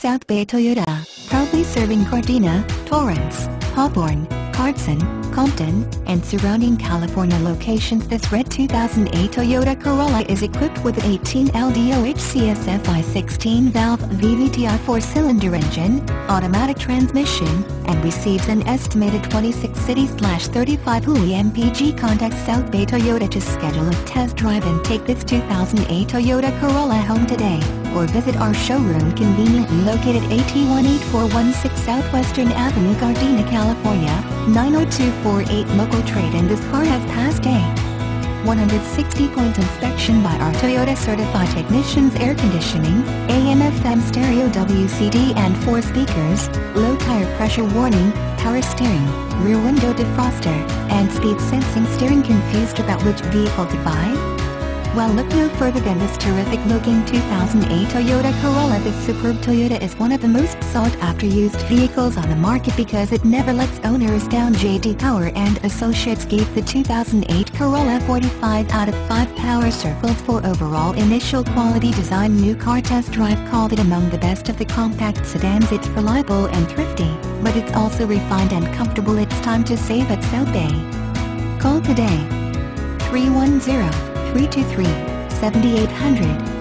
South Bay Toyota, proudly serving Gardena, Torrance, Hawthorne, Carson, Compton, and surrounding California locations this red 2008 Toyota Corolla is equipped with an 18 L DOHC SFI 16-valve VVTi 4-cylinder engine, automatic transmission, and receives an estimated 26 city-35 Hui MPG Contact South Bay Toyota to schedule a test drive and take this 2008 Toyota Corolla home today, or visit our showroom conveniently located AT 18416 Southwestern Avenue Gardena, California, 90248 local trade and this car has passed a 160 point inspection by our Toyota certified technicians air conditioning, AM FM stereo WCD and 4 speakers, low tire pressure warning, power steering, rear window defroster, and speed sensing steering confused about which vehicle to buy? Well look no further than this terrific looking 2008 Toyota Corolla. This superb Toyota is one of the most sought after used vehicles on the market because it never lets owners down. JD Power and Associates gave the 2008 Corolla 45 out of 5 power circles for overall initial quality design. New car test drive called it among the best of the compact sedans. It's reliable and thrifty, but it's also refined and comfortable. It's time to save at South Bay. Call today. 310 323 7800